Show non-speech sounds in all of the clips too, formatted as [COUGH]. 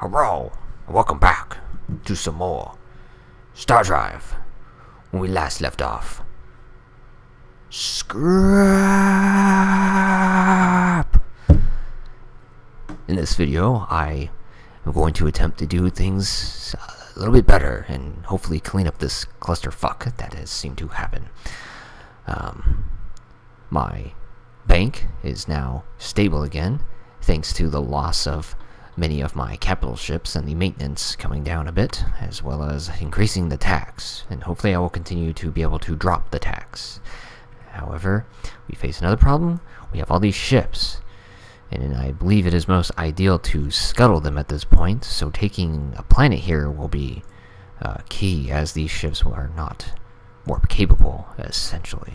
Hello, and welcome back to some more StarDrive. When we last left off, scrap. In this video, I am going to attempt to do things a little bit better and hopefully clean up this clusterfuck that has seemed to happen. Um, my bank is now stable again, thanks to the loss of many of my capital ships and the maintenance coming down a bit, as well as increasing the tax, and hopefully I will continue to be able to drop the tax. However, we face another problem. We have all these ships, and I believe it is most ideal to scuttle them at this point, so taking a planet here will be uh, key, as these ships are not warp capable, essentially.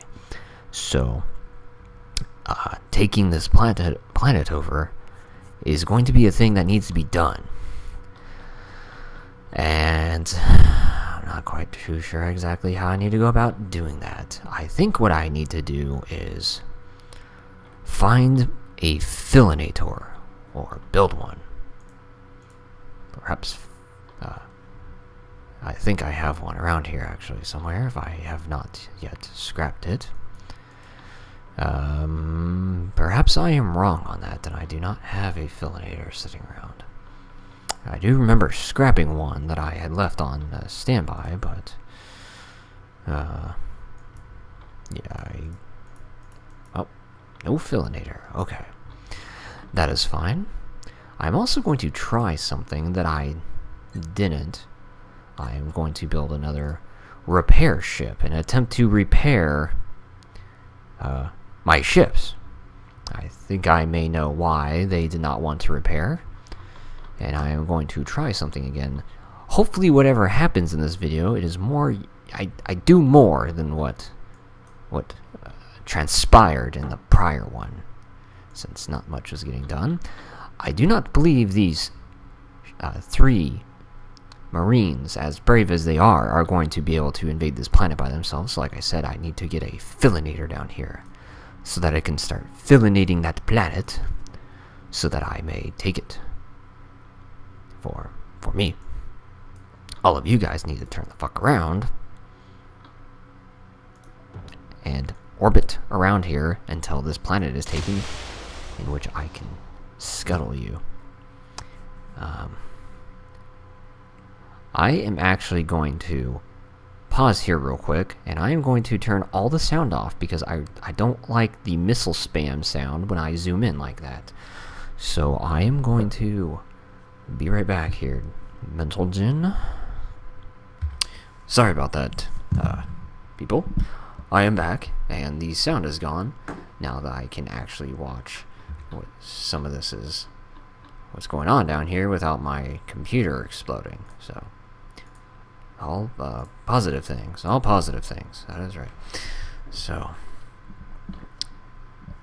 So, uh, taking this planet planet over is going to be a thing that needs to be done. And I'm [SIGHS] not quite too sure exactly how I need to go about doing that. I think what I need to do is find a fillinator or build one. Perhaps uh, I think I have one around here actually somewhere if I have not yet scrapped it. Um, perhaps I am wrong on that, and I do not have a fillinator sitting around. I do remember scrapping one that I had left on uh, standby, but... Uh... Yeah, I... Oh, no fillinator. Okay. That is fine. I'm also going to try something that I didn't. I am going to build another repair ship and attempt to repair... Uh, my ships. I think I may know why they did not want to repair. And I am going to try something again. Hopefully whatever happens in this video, it is more... I, I do more than what, what uh, transpired in the prior one. Since not much is getting done. I do not believe these uh, three Marines, as brave as they are, are going to be able to invade this planet by themselves. Like I said, I need to get a fillinator down here so that I can start fillinating that planet so that I may take it for for me. All of you guys need to turn the fuck around and orbit around here until this planet is taken in which I can scuttle you. Um, I am actually going to pause here real quick, and I am going to turn all the sound off because I, I don't like the missile spam sound when I zoom in like that. So I am going to be right back here. Mental Gin. Sorry about that, uh, people. I am back, and the sound is gone now that I can actually watch what some of this is what's going on down here without my computer exploding. So all uh, positive things. All positive things. That is right. So,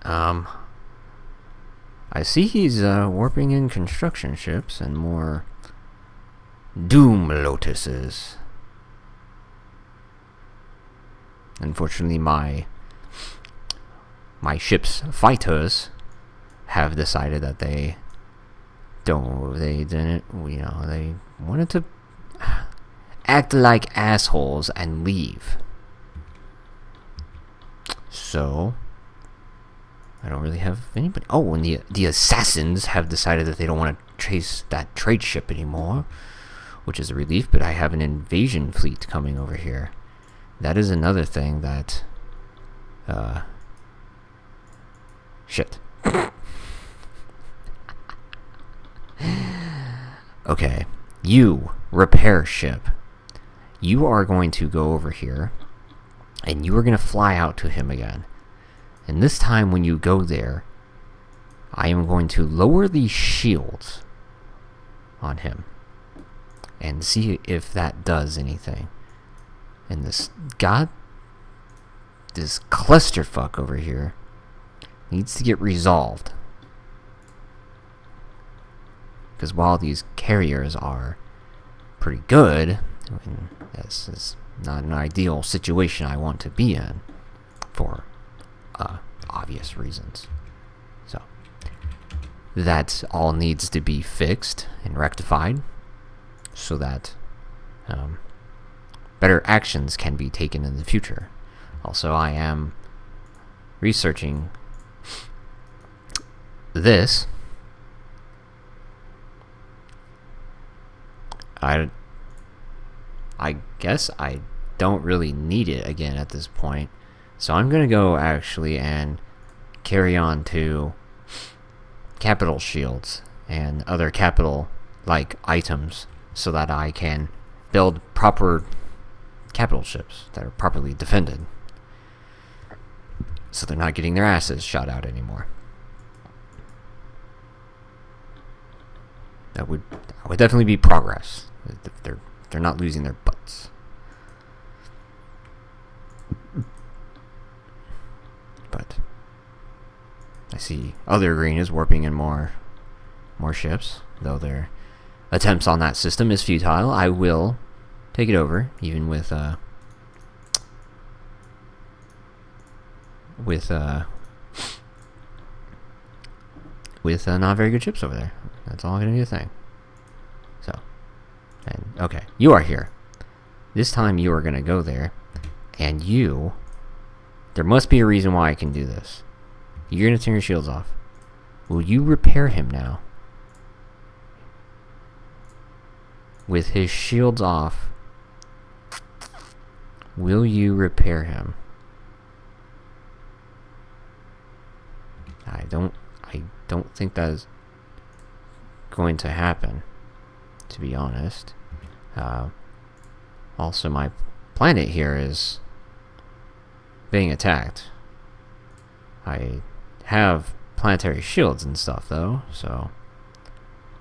um, I see he's uh, warping in construction ships and more Doom Lotuses. Unfortunately, my my ship's fighters have decided that they don't. They didn't. You know, they wanted to act like assholes and leave. So, I don't really have anybody. Oh, and the the assassins have decided that they don't want to chase that trade ship anymore, which is a relief. But I have an invasion fleet coming over here. That is another thing that. Uh. Shit. [LAUGHS] okay, you repair ship you are going to go over here and you are going to fly out to him again. And this time when you go there, I am going to lower the shields on him and see if that does anything. And this god, this clusterfuck over here needs to get resolved. Because while these carriers are pretty good, This is not an ideal situation I want to be in for uh, obvious reasons. So, that all needs to be fixed and rectified so that um, better actions can be taken in the future. Also, I am researching this. I I guess I don't really need it again at this point. So I'm going to go actually and carry on to capital shields and other capital like items so that I can build proper capital ships that are properly defended. So they're not getting their asses shot out anymore. That would that would definitely be progress. They're they're not losing their butts. But I see other green is warping in more more ships, though their attempts on that system is futile. I will take it over, even with uh with uh with uh, not very good ships over there. That's all I'm gonna do. Thing. And okay, you are here. This time you are gonna go there, and you. There must be a reason why I can do this. You're gonna turn your shields off. Will you repair him now? With his shields off, will you repair him? I don't I don't think that is going to happen, to be honest. Uh, also, my planet here is being attacked. I have planetary shields and stuff, though, so...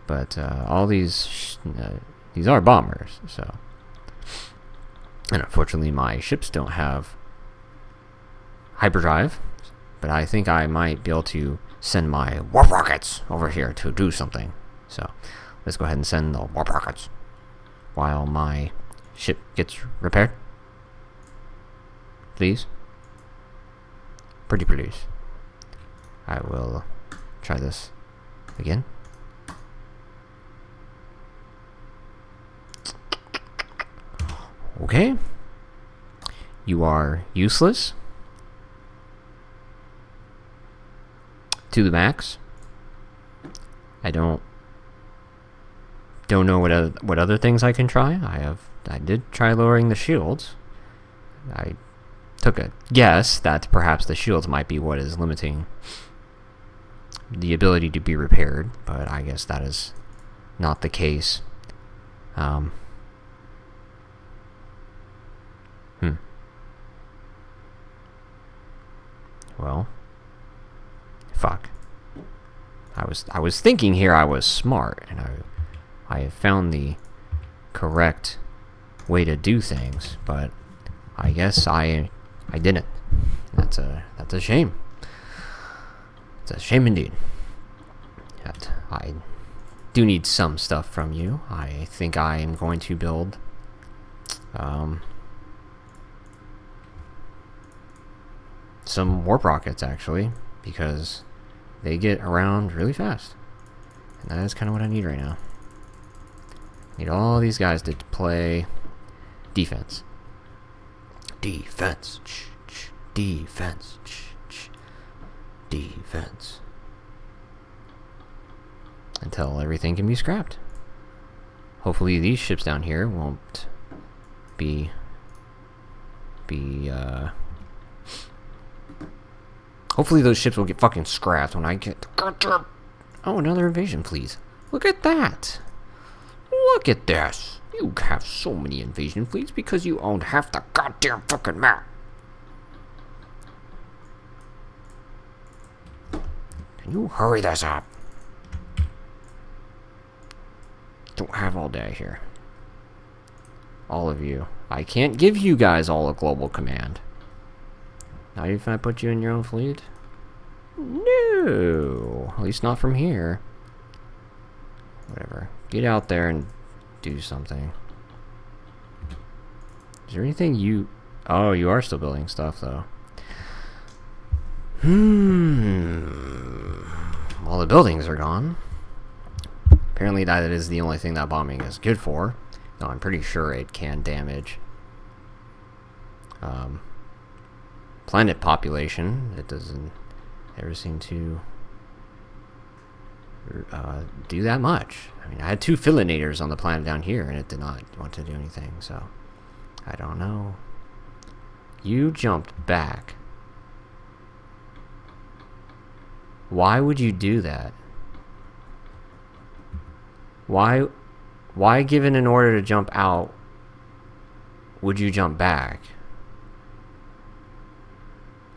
But uh, all these... Uh, these are bombers, so... And unfortunately, my ships don't have hyperdrive, but I think I might be able to send my warp rockets over here to do something. So let's go ahead and send the warp rockets while my ship gets repaired. Please. Pretty please. I will try this again. Okay. You are useless. To the max. I don't don't know what other, what other things I can try. I have I did try lowering the shields. I took a guess that perhaps the shields might be what is limiting the ability to be repaired, but I guess that is not the case. Um, hmm. Well, fuck. I was I was thinking here I was smart, and I I have found the correct way to do things, but I guess I I didn't. That's a that's a shame. It's a shame indeed. That I do need some stuff from you. I think I am going to build um, some warp rockets actually because they get around really fast. And that is kind of what I need right now. Need all these guys to play defense. Defense. Defense. Defense. Until everything can be scrapped. Hopefully these ships down here won't be be uh Hopefully those ships will get fucking scrapped when I get Oh, another invasion, please. Look at that. Look at this! You have so many invasion fleets because you own half the goddamn fucking map! Can you hurry this up? Don't have all day here. All of you. I can't give you guys all a global command. Not if I put you in your own fleet? No! At least not from here. Whatever. Get out there and do something. Is there anything you... Oh, you are still building stuff, though. Hmm. all the buildings are gone. Apparently that is the only thing that bombing is good for. No, I'm pretty sure it can damage um, planet population. It doesn't ever seem to uh, do that much. I mean, I had two Fillinators on the planet down here, and it did not want to do anything, so I don't know. You jumped back. Why would you do that? Why why given an order to jump out would you jump back?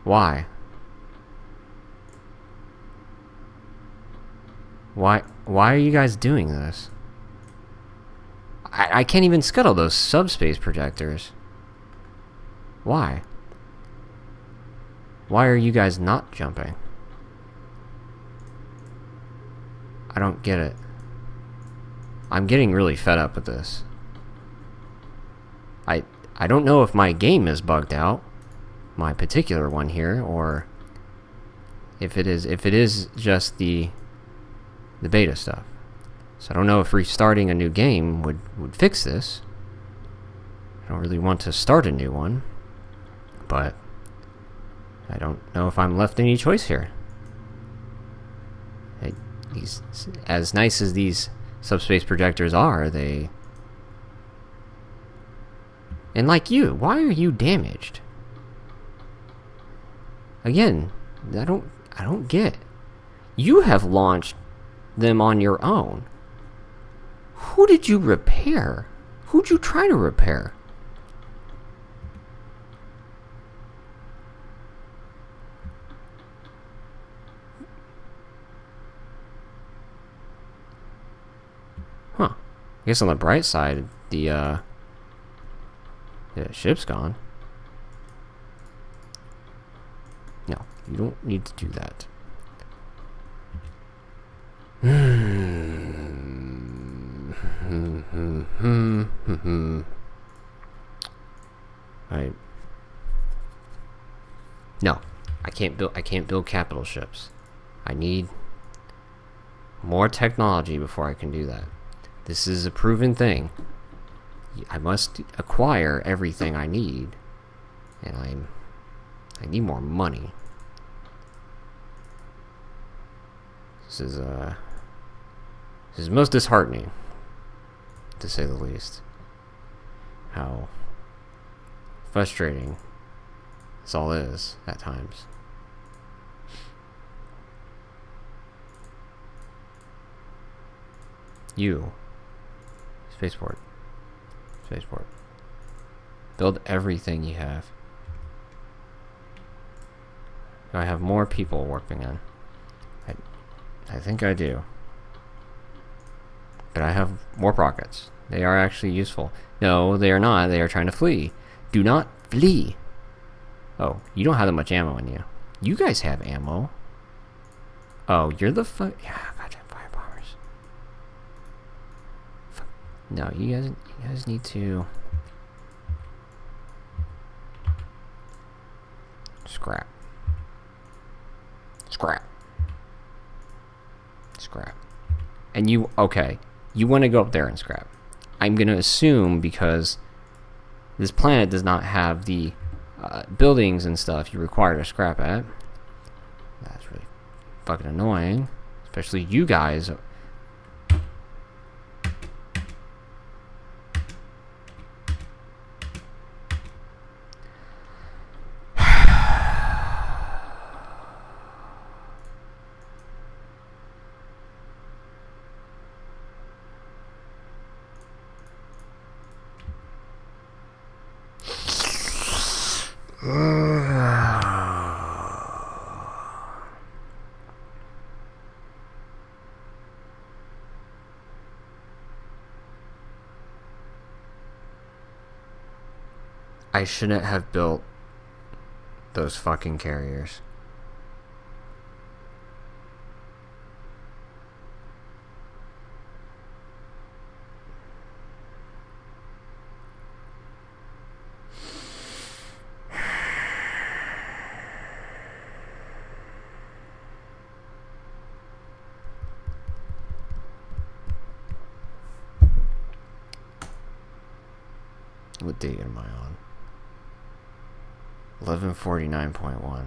Why? Why why are you guys doing this? I, I can't even scuttle those subspace projectors. Why? Why are you guys not jumping? I don't get it. I'm getting really fed up with this. I I don't know if my game is bugged out, my particular one here, or if it is if it is just the the beta stuff. So I don't know if restarting a new game would would fix this. I don't really want to start a new one, but I don't know if I'm left any choice here. these, as nice as these subspace projectors are, they... And like you, why are you damaged? Again, I don't I don't get. You have launched them on your own. Who did you repair? Who'd you try to repair? Huh. I guess on the bright side, the, uh... The ship's gone. No, you don't need to do that. [LAUGHS] I No, I can't build I can't build capital ships. I need more technology before I can do that. This is a proven thing. I must acquire everything I need. And I'm... I need more money. This is, uh... Is most disheartening. To say the least. How... Frustrating. This all is, at times. You Spaceport. Spaceport. Build everything you have. Do I have more people working on? I, I think I do. But I have more rockets. They are actually useful. No, they are not. They are trying to flee. Do not flee. Oh, you don't have that much ammo in you. You guys have ammo. Oh, you're the fu- Yeah, No, you guys, you guys need to scrap, scrap, scrap. And you, okay, you want to go up there and scrap. I'm going to assume because this planet does not have the uh, buildings and stuff you require to scrap at. That's really fucking annoying. Especially you guys I shouldn't have built those fucking carriers. What date am I on? 1149.1.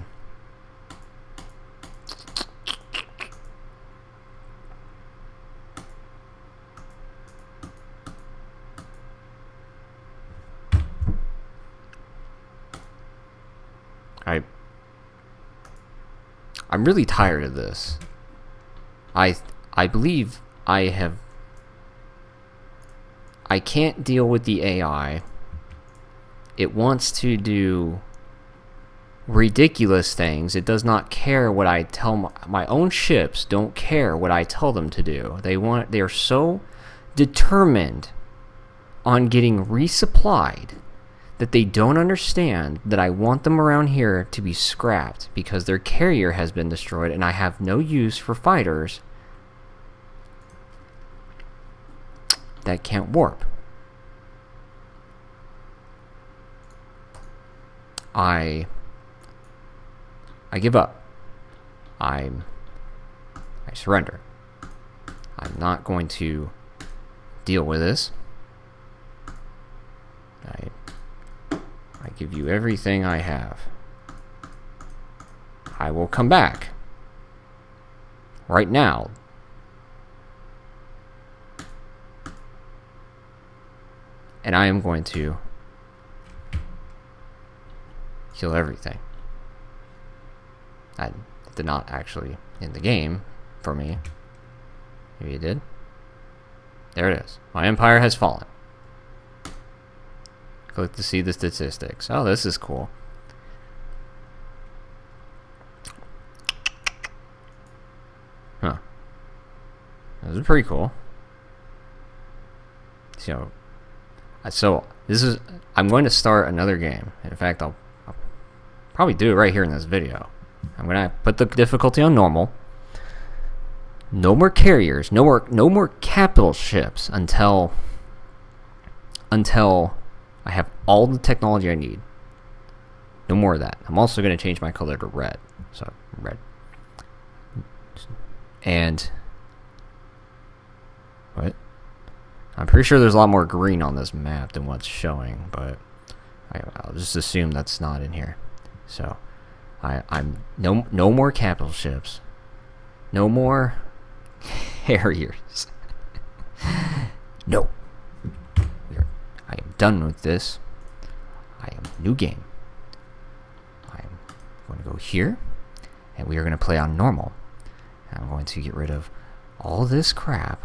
I I'm really tired of this. I I believe I have I can't deal with the AI. It wants to do ridiculous things. It does not care what I tell my, my own ships don't care what I tell them to do. They want they are so determined on getting resupplied that they don't understand that I want them around here to be scrapped because their carrier has been destroyed and I have no use for fighters that can't warp. I I give up. I'm I surrender. I'm not going to deal with this. I I give you everything I have. I will come back. Right now. And I am going to kill everything. That did not actually in the game for me. Maybe it did. There it is. My empire has fallen. Click to see the statistics. Oh, this is cool. Huh. This is pretty cool. So, uh, so this is. I'm going to start another game. In fact, I'll, I'll probably do it right here in this video. I'm going to put the difficulty on normal. No more carriers. No more. No more capital ships until. Until I have all the technology I need. No more of that. I'm also going to change my color to red. So, red. And... What? I'm pretty sure there's a lot more green on this map than what's showing, but I, will just assume that's not in here. So, I, I'm no no more capital ships, no more [LAUGHS] carriers. [LAUGHS] no, I am done with this. I am new game. I am going to go here, and we are going to play on normal. I'm going to get rid of all this crap.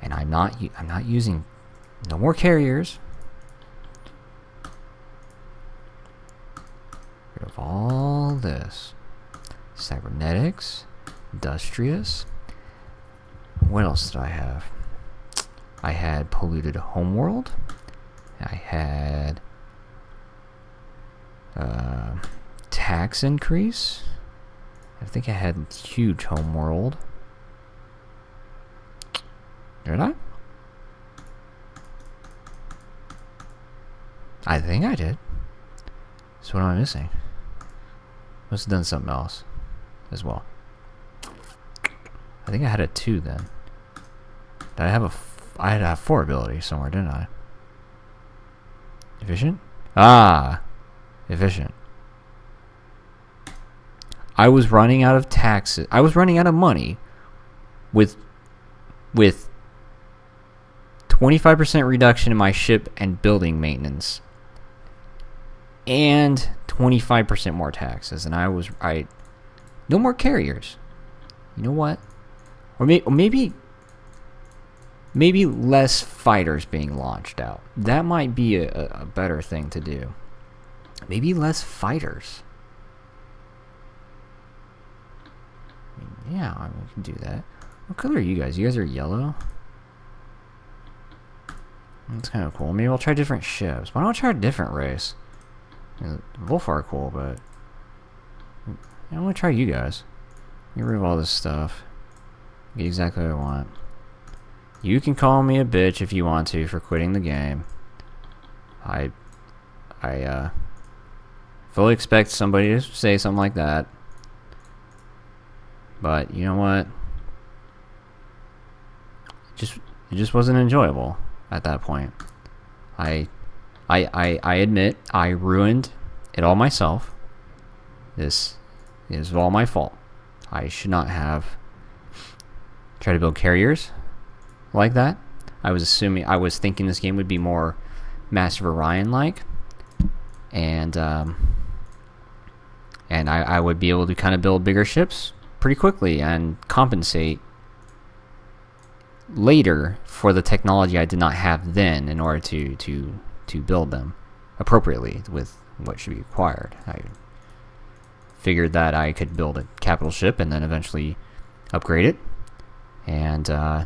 And I'm not I'm not using no more carriers. Of all this. Cybernetics, industrious. What else did I have? I had polluted homeworld. I had uh, tax increase. I think I had huge homeworld. Did I? I think I did. So what am I missing? Must have done something else as well. I think I had a 2 then. Did I have a I had a four ability somewhere, didn't I? Efficient? Ah, efficient. I was running out of taxes. I was running out of money with with 25% reduction in my ship and building maintenance and 25% more taxes and I was I no more carriers. You know what? Or, may, or maybe maybe less fighters being launched out. That might be a, a better thing to do. Maybe less fighters. yeah, I mean, we can do that. What color are you guys? You guys are yellow? That's kind of cool. Maybe I'll try different ships. Why don't I try a different race? Wolf are cool, but... I want to try you guys. Get rid of all this stuff. Get exactly what I want. You can call me a bitch if you want to for quitting the game. I, I, uh, fully expect somebody to say something like that. But, you know what? Just, it just wasn't enjoyable at that point. I, I, I, I admit I ruined it all myself. This is all my fault. I should not have tried to build carriers like that. I was assuming I was thinking this game would be more Master of Orion like, and um, and I, I would be able to kind of build bigger ships pretty quickly and compensate later for the technology I did not have then in order to to to build them appropriately with what should be acquired. I figured that I could build a capital ship and then eventually upgrade it and uh,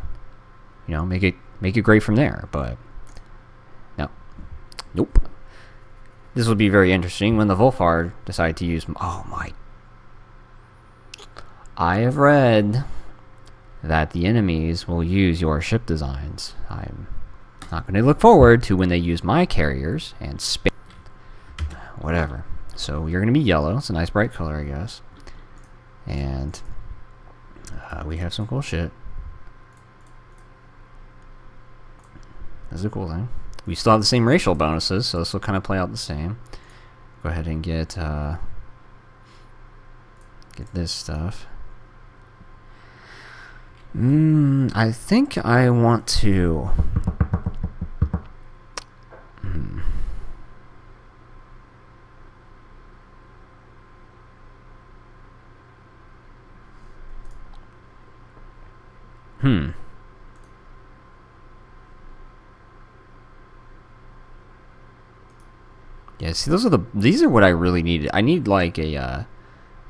you know make it make it great from there. But no, nope. This would be very interesting when the Vulfar decide to use. Oh my! I have read that the enemies will use your ship designs. I'm not going to look forward to when they use my carriers and spam. Whatever. So you're going to be yellow. It's a nice bright color, I guess. And uh, we have some cool shit. That's a cool thing. We still have the same racial bonuses, so this will kind of play out the same. Go ahead and get uh, get this stuff. Mm, I think I want to. Hmm. Yeah, see, those are the these are what I really needed. I need like a, uh,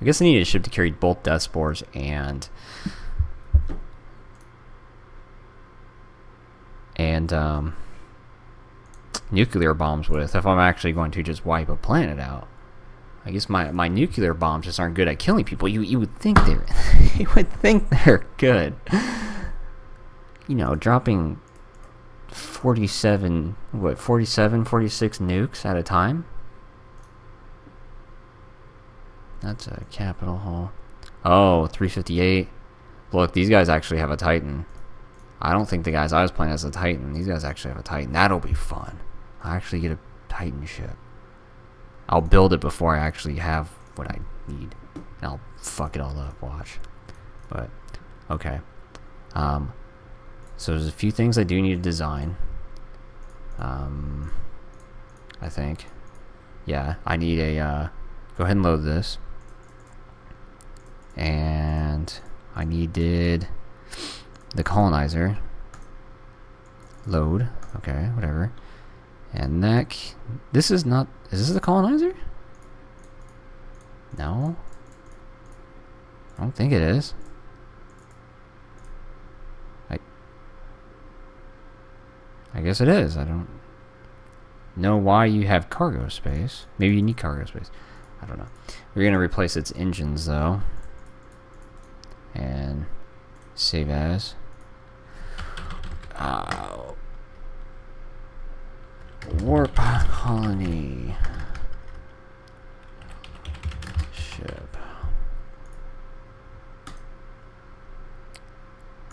I guess I need a ship to carry both death spores and and um, nuclear bombs with if I'm actually going to just wipe a planet out. I guess my, my nuclear bombs just aren't good at killing people. You you would think they're [LAUGHS] you would think they're good. You know, dropping 47 what 47 46 nukes at a time. That's a capital hole. Oh, 358. Look, these guys actually have a Titan. I don't think the guys I was playing as a Titan. These guys actually have a Titan. That'll be fun. I actually get a Titan ship. I'll build it before I actually have what I need. And I'll fuck it all up. Watch. But okay. Um. So there's a few things I do need to design. Um. I think. Yeah, I need a. Uh, go ahead and load this. And I needed the colonizer. Load. Okay, whatever. And that... This is not... Is this the colonizer? No. I don't think it is. I guess it is. I don't know why you have cargo space. Maybe you need cargo space. I don't know. We're going to replace its engines, though. And Save as. Uh, warp colony ship.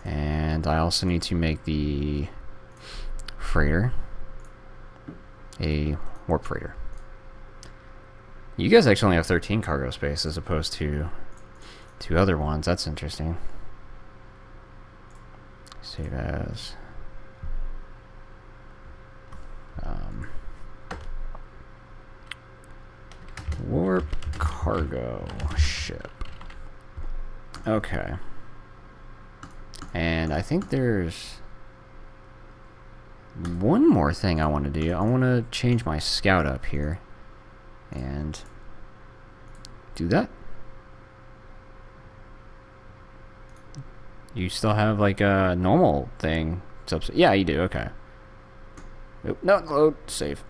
And I also need to make the freighter a warp freighter. You guys actually only have 13 cargo space as opposed to two other ones. That's interesting. Save as. Um, warp cargo ship. Okay. And I think there's one more thing I want to do. I want to change my scout up here and do that. You still have like a normal thing. Yeah, you do. Okay. No, load. Save.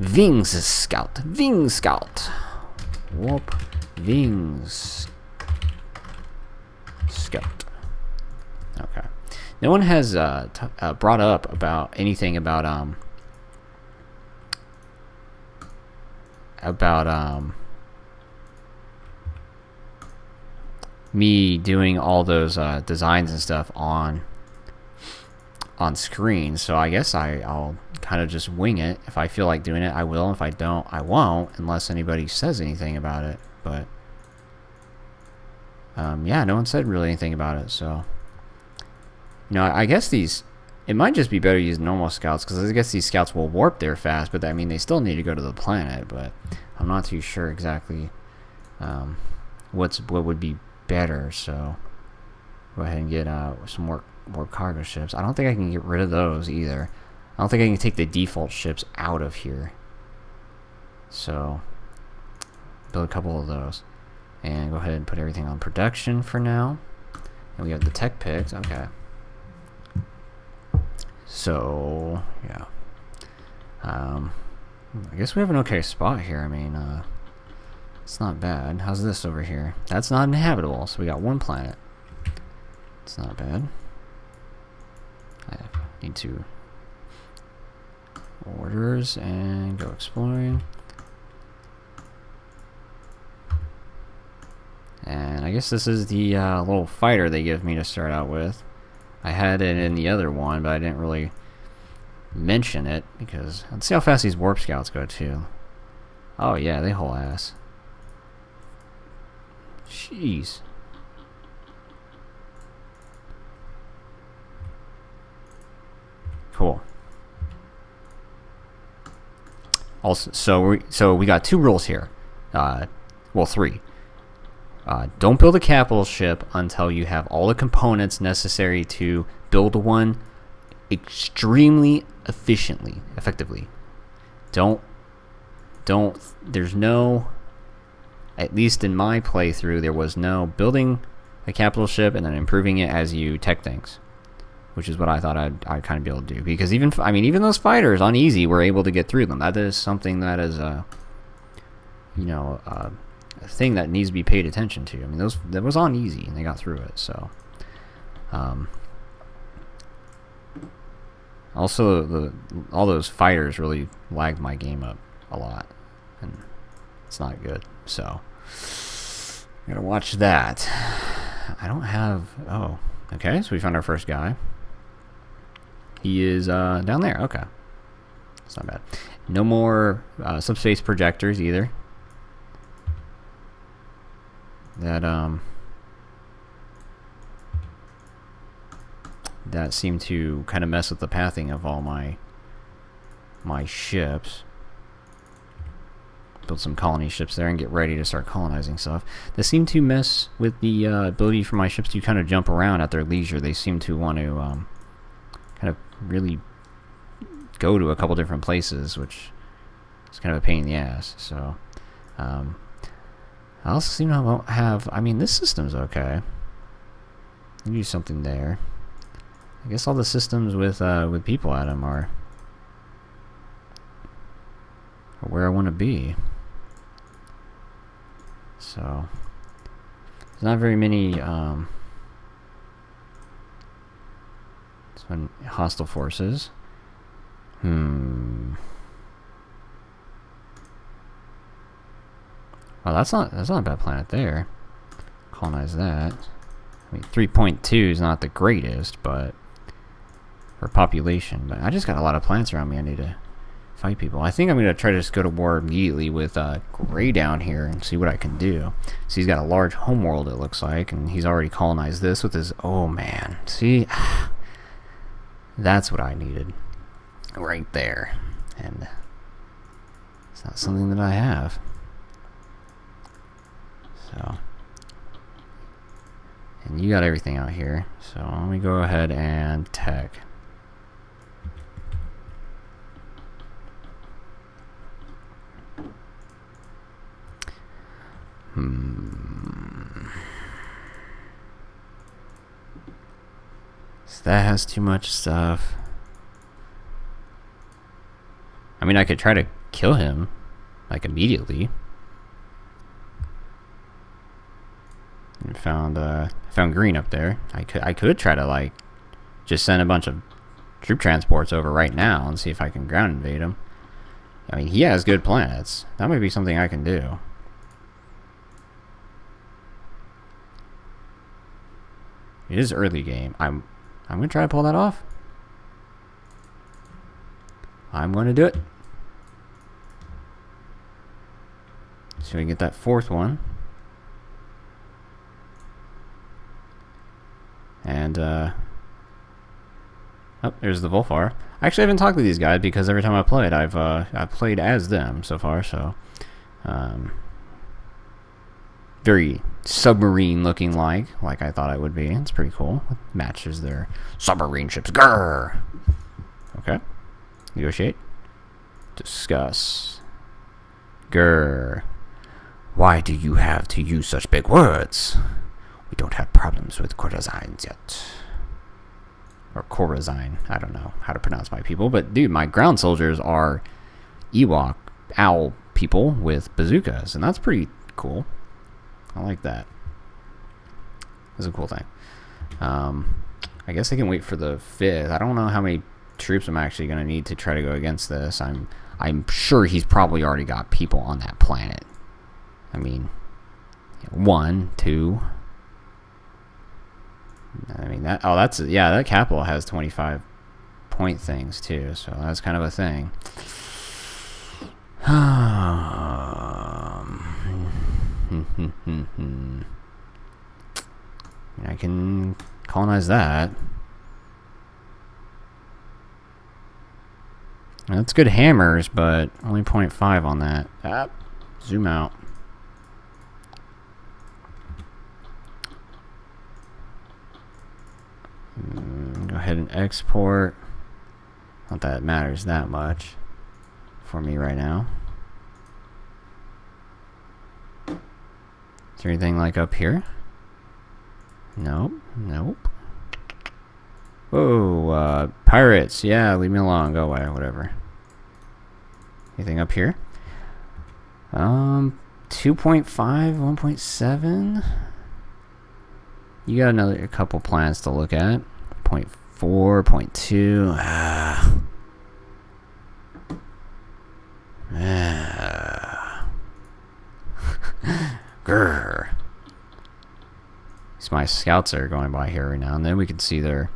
Wings Scout. Wing Scout. Warp Wings Scout. Okay. No one has uh, uh, brought up about anything about um about um me doing all those uh, designs and stuff on on screen, so I guess I, I'll kind of just wing it. If I feel like doing it, I will. If I don't, I won't, unless anybody says anything about it. But, um, yeah, no one said really anything about it, so... You know, I guess these... It might just be better to use normal scouts, because I guess these scouts will warp there fast, but I mean, they still need to go to the planet, but I'm not too sure exactly um, what's what would be better, so go ahead and get uh, some more, more cargo ships. I don't think I can get rid of those either. I don't think I can take the default ships out of here. So, build a couple of those. And go ahead and put everything on production for now. And we have the tech picks. Okay. So, yeah. Um, I guess we have an okay spot here. I mean, uh, it's not bad. How's this over here? That's not inhabitable, so we got one planet. It's not bad. I need to orders and go exploring. And I guess this is the uh, little fighter they give me to start out with. I had it in the other one, but I didn't really mention it because let's see how fast these warp scouts go too. Oh yeah, they haul ass. Jeez. Cool. Also, so we so we got two rules here. Uh, well, three. Uh, don't build a capital ship until you have all the components necessary to build one extremely efficiently, effectively. Don't, don't, there's no, at least in my playthrough, there was no building a capital ship and then improving it as you tech things. Which is what I thought I'd, I'd kind of be able to do. Because even, I mean, even those fighters on easy were able to get through them. That is something that is, uh, you know, uh, thing that needs to be paid attention to. I mean, those that was on easy and they got through it. So, um, also the all those fighters really lagged my game up a lot, and it's not good. So, gotta watch that. I don't have. Oh, okay. So we found our first guy. He is uh, down there. Okay, it's not bad. No more uh, subspace projectors either that um that seem to kind of mess with the pathing of all my my ships. Build some colony ships there and get ready to start colonizing stuff. They seem to mess with the uh, ability for my ships to kind of jump around at their leisure. They seem to want to um, kind of really go to a couple different places, which is kind of a pain in the ass. So, um, I also seem to have, I mean, this system's okay. Do something there. I guess all the systems with uh, with people at them are, are where I want to be. So, there's not very many um, hostile forces. Hmm. Well, that's not that's not a bad planet there. Colonize that. I mean, 3.2 is not the greatest, but for population. But I just got a lot of plants around me. I need to fight people. I think I'm gonna try to just go to war immediately with uh, Gray down here and see what I can do. So he's got a large homeworld, it looks like, and he's already colonized this with his. Oh man, see, [SIGHS] that's what I needed, right there, and it's not something that I have. So, and you got everything out here. So let me go ahead and tech. Hmm. That has too much stuff. I mean, I could try to kill him, like, immediately. And found uh, found green up there. I could I could try to like just send a bunch of troop transports over right now and see if I can ground invade him. I mean, he has good planets. That might be something I can do. It is early game. I'm I'm gonna try to pull that off. I'm going to do it. So we get that fourth one. And, uh... Oh, there's the Vulfar. I actually haven't talked to these guys because every time I played, I've, uh, I've played as them so far, so... Um, very submarine looking like, like I thought it would be. It's pretty cool. It matches their submarine ships. Grrr! Okay. Negotiate. Discuss. Grr. Why do you have to use such big words? We don't have problems with courtesans yet. Or Corazine. I don't know how to pronounce my people. But, dude, my ground soldiers are Ewok owl people with bazookas. And that's pretty cool. I like that. That's a cool thing. Um, I guess I can wait for the fifth. I don't know how many troops I'm actually going to need to try to go against this. I'm I'm sure he's probably already got people on that planet. I mean, one, two. I mean that. Oh, that's yeah. That capital has 25 point things too, so that's kind of a thing. [SIGHS] I can colonize that. That's good hammers, but only 0.5 on that. Ah, zoom out. Ahead and export. Not that it matters that much for me right now. Is there anything like up here? Nope, nope. Whoa, uh, pirates. Yeah, leave me alone. Go away, whatever. Anything up here? Um, 2.5, 1.7. You got another couple plans to look at. 0 0.4, 0.2. Ah. Ah. Grr. my scouts are going by here right now, and then we can see their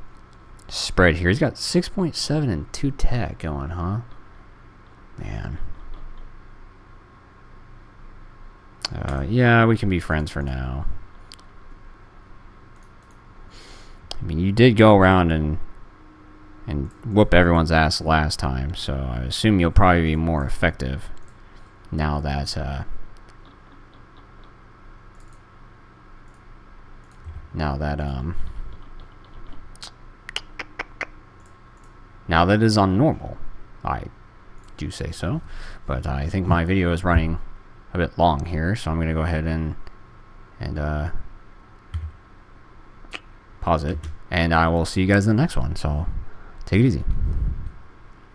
spread here. He's got 6.7 and 2 tech going, huh? Man. Uh, yeah, we can be friends for now. I mean, you did go around and and whoop everyone's ass last time, so I assume you'll probably be more effective now that uh, now that um now that is on normal. I do say so, but I think my video is running a bit long here, so I'm to go ahead and and uh, pause it, and I will see you guys in the next one. So take it easy.